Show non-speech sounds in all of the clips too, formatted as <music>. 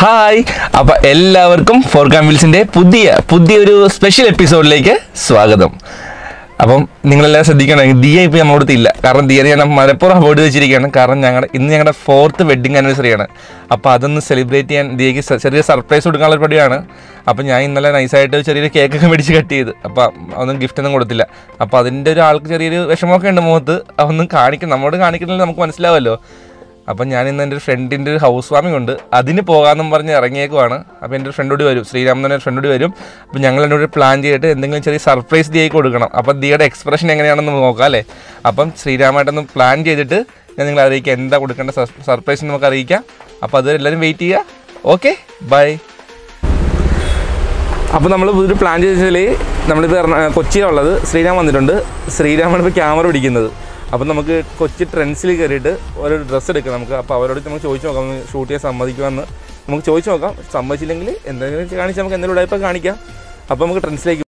Hi. അപ്പൊ എല്ലാവർക്കും four കാമിൽസിന്റെ പുതിയ പുതിയൊരു സ്പെഷ്യൽ എപ്പിസോഡിലേക്ക് സ്വാഗതം. അപ്പം നിങ്ങളെല്ലാം ശ്രദ്ധിക്കണം ദിയ ഇപ്പോൾ അടുത്ത് ഇല്ല. കാരണം ദിയ ഞാൻ മലപ്പുറം അവോയ്ഡ് വെച്ചിരിക്കുകയാണ് കാരണം ഞങ്ങളുടെ ഇന്ന് ഞങ്ങളുടെ ഫോർത്ത് വെഡിങ് ആനിവേഴ്സറി ആണ്. അപ്പോൾ അതൊന്ന് സെലിബ്രേറ്റ് ചെയ്യാൻ ദിയയ്ക്ക് ചെറിയ സർപ്രൈസ് കൊടുക്കാനുള്ള പരിപാടിയാണ്. അപ്പോൾ ഞാൻ ഇന്നലെ നൈസായിട്ട് ചെറിയൊരു കേക്കൊക്കെ മേടിച്ച് കട്ട് ചെയ്ത്. അപ്പോൾ ഒന്നും ഗിഫ്റ്റ് ഒന്നും കൊടുത്തില്ല. അപ്പോൾ അതിന്റെ ഒരു ആൾക്ക് ചെറിയൊരു വിഷമമൊക്കെ ഉണ്ട് മുഖത്ത്. അതൊന്നും കാണിക്കും നമ്മോട് കാണിക്കുന്നില്ല നമുക്ക് മനസ്സിലാവുമല്ലോ അപ്പം ഞാൻ ഇന്ന് എന്റെ ഫ്രണ്ടിന്റെ ഒരു ഹൗസ് വാമിംഗ് ഉണ്ട്. അതിന് പോകാമെന്നും പറഞ്ഞ് ഇറങ്ങിയേക്കുവാണ്. അപ്പോൾ എന്റെ ഫ്രണ്ടോട് വരും. ശ്രീരാമൻ തന്നെ ഫ്രണ്ടോട് വരും. അപ്പോൾ ഞങ്ങൾ എന്നോട് പ്ലാൻ ചെയ്തിട്ട് എന്തെങ്കിലും ചെറിയ സർപ്രൈസ് ദിയായി കൊടുക്കണം. അപ്പം ദിയുടെ എക്സ്പ്രഷൻ എങ്ങനെയാണെന്ന് നോക്കാം അല്ലേ? അപ്പം ശ്രീരാമായിട്ടൊന്ന് പ്ലാൻ ചെയ്തിട്ട് ഞാൻ നിങ്ങളെ അറിയിക്കാം. എന്താ കൊടുക്കേണ്ട സർപ്രൈസ് നമുക്ക് അറിയിക്കാം. അപ്പോൾ അത് എല്ലാവരും വെയിറ്റ് ചെയ്യുക. ഓക്കെ ബൈ അപ്പോൾ നമ്മൾ ഒരു പ്ലാൻ ചെയ്താൽ നമ്മളിത് കൊച്ചിയിലുള്ളത് ശ്രീരാം വന്നിട്ടുണ്ട്. ശ്രീരാമാണ് ഇപ്പോൾ ക്യാമറ പിടിക്കുന്നത്. അപ്പോൾ നമുക്ക് കൊച്ചി ട്രെൻഡ്സിൽ കയറിയിട്ട് ഒരു ഡ്രസ്സ് എടുക്കാം നമുക്ക്. അപ്പോൾ അവരോട് നമുക്ക് ചോദിച്ചു നോക്കാം ഷൂട്ട് ചെയ്യാൻ സമ്മതിക്കുമെന്ന്. നമുക്ക് ചോദിച്ചു നോക്കാം സമ്മതിച്ചില്ലെങ്കിൽ എന്തെങ്കിലും കാണിച്ച് നമുക്ക് എന്തെങ്കിലും ഉടായ്പ കാണിക്കാം. അപ്പോൾ നമുക്ക് ട്രെൻഡ്സിലേക്ക്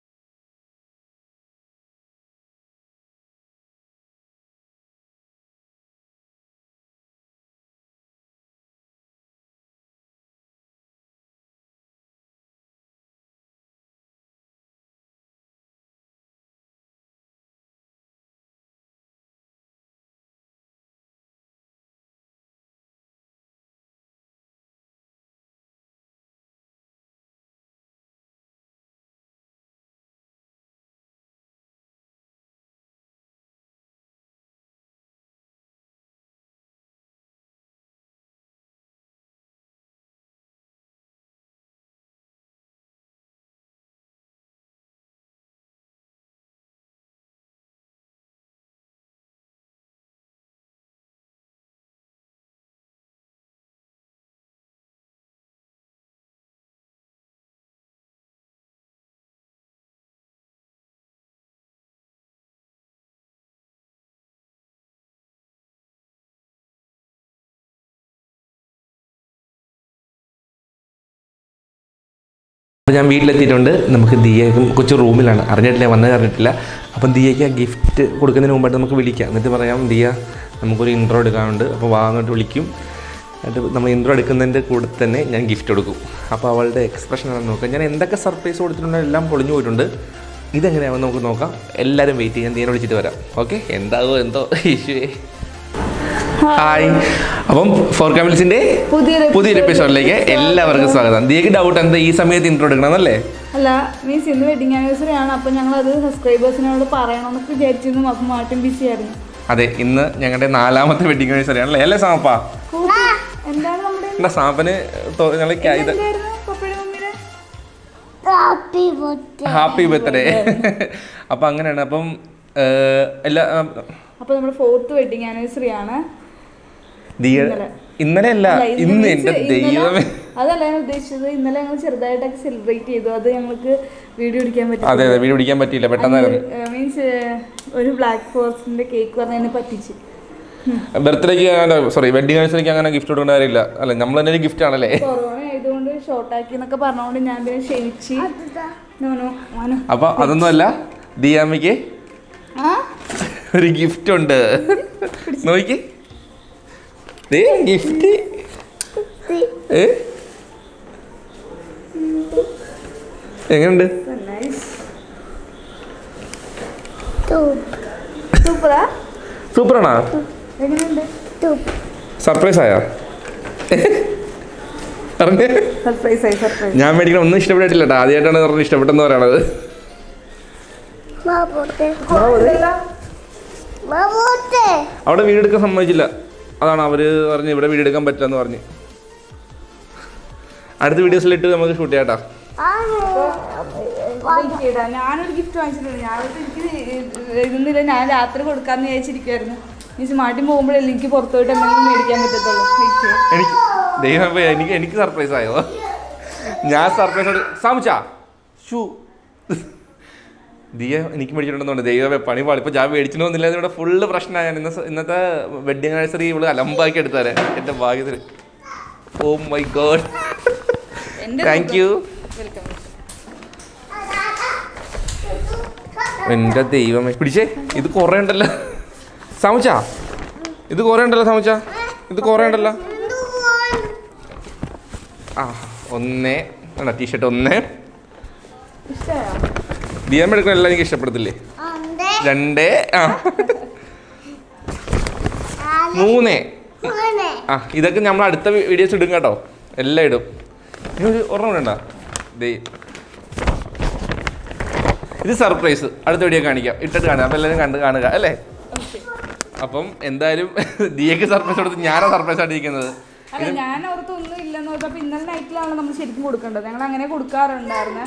ഞാൻ വീട്ടിലെത്തിയിട്ടുണ്ട്. നമുക്ക് ദിയക്കും കൊച്ചു റൂമിലാണ്. അറിഞ്ഞിട്ടില്ല വന്നത് അറിഞ്ഞിട്ടില്ല. അപ്പം ദിയയ്ക്ക് ഗിഫ്റ്റ് കൊടുക്കുന്നതിന് മുമ്പായിട്ട് നമുക്ക് വിളിക്കാം. എന്നിട്ട് പറയാം ദിയ നമുക്കൊരു ഇൻട്രോ എടുക്കാനുണ്ട്. അപ്പോൾ വാങ്ങോട്ട് വിളിക്കും. എന്നിട്ട് നമ്മൾ ഇൻട്രോ എടുക്കുന്നതിന്റെ കൂടെ തന്നെ ഞാൻ ഗിഫ്റ്റ് കൊടുക്കും. അപ്പോൾ അവളുടെ എക്സ്പ്രഷൻ ആണ് നോക്കാം. ഞാൻ എന്തൊക്കെ സർപ്രൈസ് കൊടുത്തിട്ടുണ്ടോ എല്ലാം പൊളിഞ്ഞു പോയിട്ടുണ്ട്. ഇതെങ്ങനെയാണെന്ന് നമുക്ക് നോക്കാം. എല്ലാവരും വെയിറ്റ് ചെയ്യാൻ ദിയനെ വിളിച്ചിട്ട് വരാം. ഓക്കെ എന്താവോ എന്തോ ഇഷ്യൂവേ ഹായ്. അപ്പം ഫോർ കമിൽസിന്റെ പുതിയൊരു എപ്പിസോഡിലേക്ക് എല്ലാവർക്കും സ്വാഗതം. ദിയക്ക് ഡൗട്ട് എന്താ? ഈ സമയത്ത് ഇൻട്രോ എടുക്കണമെന്നല്ലേ അല്ല മീൻസ് ഇന്ന് വെഡിങ് ആനിവേഴ്സറി ആണ്. അപ്പൊ ഞങ്ങൾ അത് സബ്സ്ക്രൈബേഴ്സിനോട് പറയണമെന്നൊക്കെ വിചാരിച്ചിരുന്നു. അപ്പം മാട്ടും ബിസി ആയിരുന്നു. അതെ ഇന്ന് ഞങ്ങളുടെ നാലാമത്തെ വെഡിങ് ആനിവേഴ്സറി ആണല്ലേ? അല്ലേ സാമപ്പ? എന്താണ് നമ്മുടെ പപ്പയുടെ മമ്മിയുടെ ഹാപ്പി ബർത്ത്ഡേ അപ്പം അങ്ങനെയാണ്. അപ്പം എല്ലാ ആ, അപ്പൊ നമ്മുടെ ഫോർത്ത് വെഡിങ് ആനിവേഴ്സറി ആണ്. ഇന്നലെ. അല്ല അല്ല, ഇന്ന് എന്റെ ദൈവമേ. അതല്ല ഞാൻ ഉദ്ദേശിച്ചത് ഇന്നലെ ഞങ്ങൾ ചെറുതായിട്ടൊക്കെ സെലിബ്രേറ്റ് ചെയ്തു. അത് ഞങ്ങൾക്ക് വീഡിയോ എടുക്കാൻ പറ്റി അതെ അതെ വീട് പിടിക്കാൻ പറ്റിയില്ല. പെട്ടെന്നായിരുന്നു മീൻസ് ഒരു ബ്ലാക്ക് ഫോറസ്റ്റിന്റെ കേക്ക് പറഞ്ഞതിനെ പറ്റിച്ച്. ബർത്ത്ഡേക്ക് അങ്ങനെ സോറി വെഡിങ് ആനിവേഴ്സറിക്ക് അങ്ങനെ ഗിഫ്റ്റ് കൊടുക്കേണ്ട കാര്യമില്ല. അല്ല നമ്മൾ തന്നെ ഒരു ഗിഫ്റ്റ് ആണല്ലേ? ആയതുകൊണ്ട് ആയതുകൊണ്ട് ഷോർട്ടാക്കി എന്നൊക്കെ പറഞ്ഞുകൊണ്ട് ഞാൻ പിന്നെ ക്ഷമിച്ച് അപ്പൊ അതൊന്നും അതൊന്നുമല്ല ദിയാമ്മയ്ക്ക് ഒരു ഗിഫ്റ്റ് ഉണ്ട്. നോക്കി. ഗിഫ്റ്റ് ഏ? എങ്ങനെയുണ്ട് സൂപ്പറാ? സൂപ്പറാണോ? സർപ്രൈസ് ആയോ പറഞ്ഞേ. സർപ്രൈസ് ആയി സർപ്രൈസ് ഞാൻ മേടിക്കണം ഒന്നും ഇഷ്ടപ്പെട്ടിട്ടില്ല കേട്ടോ ആദ്യമായിട്ടാണ് പറഞ്ഞ് ഇഷ്ടപ്പെട്ടെന്ന് പറയണത്. അവിടെ വീടെടുക്കാൻ സമ്മതിച്ചില്ല. അതാണ് അവർ പറഞ്ഞ് ഇവിടെ വീടെടുക്കാൻ പറ്റില്ലെന്ന് പറഞ്ഞ്. അടുത്ത വീഡിയോസിലിട്ട് നമുക്ക് ഷൂട്ട് ചെയ്യാട്ടാ ഞാനൊരു ഗിഫ്റ്റ് വാങ്ങിച്ചിട്ടുണ്ട്. ഞാൻ എനിക്ക് ഇതൊന്നുമില്ല ഞാൻ രാത്രി കൊടുക്കാന്ന് വിചാരിച്ചിരിക്കുവായിരുന്നു. മീൻസ് മാറ്റി പോകുമ്പോഴല്ലേ എനിക്ക് പുറത്തു പോയിട്ട് എന്തെങ്കിലും മേടിക്കാൻ പറ്റത്തുള്ളൂ. എനിക്ക് ദൈവം എനിക്ക് എനിക്ക് സർപ്രൈസ് ആയോ? ഞാൻ സർപ്രൈസ് സാമിച്ചാ ഷൂ. ദിയ എനിക്ക് മേടിച്ചിട്ടുണ്ടെന്നുണ്ട്. ദൈവമേ പണി പാളി. ഇപ്പൊ ഞാൻ മേടിച്ചിട്ടൊന്നുമില്ല ഇവിടെ ഫുള്ള് പ്രശ്നമായ ഞാൻ ഇന്ന ഇന്നത്തെ വെഡിങ് ആനിവേഴ്സറി ഇവിടെ അലമ്പാക്കി എടുത്താലെ എന്റെ ഭാഗ്യത്തിൽ ഓ my god thank you welcome എന്റെ ദൈവമേ. പിടിച്ചേ ഇത് കുറേ ഉണ്ടല്ലോ. സമുച്ച ഇത് കുറേ ഉണ്ടല്ലോ സമുച്ച. ഇത് കുറേ ഉണ്ടല്ലോ. ആ ഒന്നേ. ടീഷർട്ട് ഒന്ന്. ദിയാമ്മ എടുക്കുന്ന എല്ലാം എനിക്ക് ഇഷ്ടപ്പെടത്തില്ലേ? രണ്ട് ആ. മൂന്ന്. ആ ഇതൊക്കെ നമ്മൾ അടുത്ത വീഡിയോസ് ഇടും കേട്ടോ. എല്ലാം ഇടും. ഇനി ഒരു ഒരെണ്ണം കൂടെ ഉണ്ടോ? ദേ. ഇത് സർപ്രൈസ് അടുത്ത വീഡിയോ കാണിക്കാം. ഇട്ടിട്ട് കാണുക അപ്പം എല്ലാവരും കണ്ട് കാണുക അല്ലേ? അപ്പം എന്തായാലും <laughs> ദിയക്ക് സർപ്രൈസ് കൊടുത്ത് ഞാനാ സർപ്രൈസ് ആയിട്ടിരിക്കുന്നത്. ഞാൻ ഓർത്ത് ഒന്നും ഇല്ലെന്ന് ഓർത്തപ്പോ ഇന്നലെ നൈറ്റിലാണ് നമ്മൾ ശരിക്കും കൊടുക്കേണ്ടത്. ഞങ്ങൾ അങ്ങനെ കൊടുക്കാറുണ്ടായിരുന്നെ.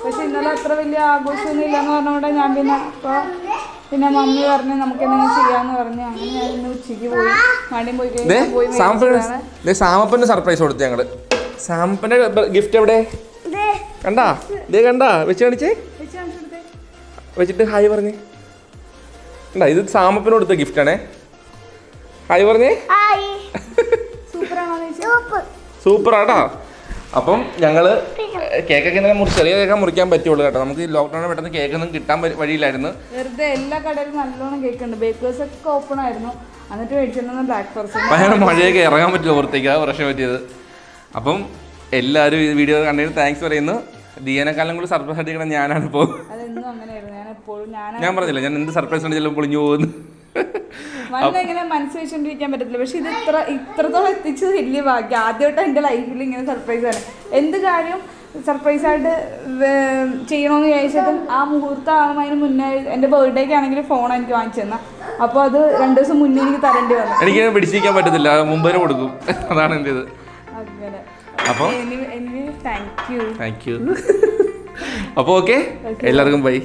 പക്ഷെ ഇന്നലെ അത്ര വലിയ ആഘോഷമൊന്നും ഇല്ലെന്ന് പറഞ്ഞുകൊണ്ട് ഞാൻ പിന്നെ അപ്പോൾ പിന്നെ മമ്മി പറഞ്ഞ് നമുക്ക് എന്തെങ്കിലും ചെയ്യാന്ന് പറഞ്ഞു. അങ്ങനെ ഞാൻ ഇന്ന് ഉച്ചയ്ക്ക് പോയി. മടിയും പോയി ദേ കഴിഞ്ഞാൽ പോയി സാമപ്പന് മേടിച്ചതാണ്. ദേ സാമപ്പന് സർപ്രൈസ് കൊടുത്തു ഞങ്ങൾ. സാമപ്പന്റെ ഗിഫ്റ്റ് എവിടെ? ദേ. കണ്ടാ? ദേ കണ്ടാ? വെച്ച് കാണിച്ചേ? വെച്ച് കാണിച്ച് കൊടുത്തേ. വെച്ചിട്ട് ഹായ് പറഞ്ഞേ. കണ്ടാ ഇത് സാമപ്പന് കൊടുത്ത ഗിഫ്റ്റാണേ ഹായ് പറഞ്ഞേ. <laughs> സൂപ്പറാണോ ചേച്ചി സൂപ്പ് സൂപ്പർ ആട്ടോ അപ്പം ഞങ്ങൾ കേക്കൊക്കെ ഇങ്ങനെ മുറിച്ച് ചെറിയ കേക്ക് മുറിക്കാൻ പറ്റുള്ളൂ കേട്ടോ. നമുക്ക് ലോക്ക്ഡൌണിൽ പെട്ടെന്ന് കേക്കൊന്നും കിട്ടാൻ വഴി- വഴിയില്ലായിരുന്നു. വെറുതെ എല്ലാ കടയിലും നല്ലോണം കേക്കുണ്ട് ബേക്കേഴ്സ് ഒക്കെ ഓപ്പൺ ആയിരുന്നു. എന്നിട്ട് മേടിച്ചിരുന്ന ബ്ലാക്ക് ഫോറസ്റ്റ് ഭയങ്കര മഴയൊക്കെ ഇറങ്ങാൻ പറ്റില്ല പുറത്തേക്ക്. ആ പ്രശ്നം പറ്റിയത്. അപ്പം എല്ലാവരും ഈ വീഡിയോ കണ്ടതിന് താങ്ക്സ് പറയുന്നു. ദിയനെക്കാളും കൂടി സർപ്രൈസ് അടിക്കണം ഞാനാണ് അങ്ങനെയായിരുന്നു. ഞാൻ പറഞ്ഞില്ല ഞാൻ എന്ത് സർപ്രൈസ് ചിലപ്പോൾ പൊളിഞ്ഞു പോകുന്നു. വന്ന് ഇങ്ങനെ മനസ്സ് വെച്ചോണ്ടിരിക്കാൻ പറ്റത്തില്ല. പക്ഷെ ഇത് ഇത്ര ഇത്രത്തോളം എത്തിച്ചത് വലിയ ഭാഗ്യം. ആദ്യമായിട്ട് എന്റെ ലൈഫിൽ ഇങ്ങനെ സർപ്രൈസ് ആണ്. എന്ത് കാര്യം സർപ്രൈസ് ആയിട്ട് ചെയ്യണമെന്ന് വിചാരിച്ചിട്ടും ആ മുഹൂർത്തം അതിന് മുന്നേ എന്റെ ബർത്ത്ഡേക്ക് ആണെങ്കിൽ ഫോൺ എനിക്ക് വാങ്ങിച്ചു തന്ന. അപ്പോൾ അത് രണ്ട് ദിവസം മുന്നേ എനിക്ക് തരേണ്ടി വന്നു. എനിക്ക് പിടിച്ചിരിക്കാൻ പറ്റത്തില്ല. മുമ്പേ കൊടുക്കും. അതാണ് എന്റെ ഇത്. അങ്ങനെ. അപ്പോൾ താങ്ക് യു താങ്ക് യു അപ്പോൾ ഓക്കെ എല്ലാവർക്കും ബൈ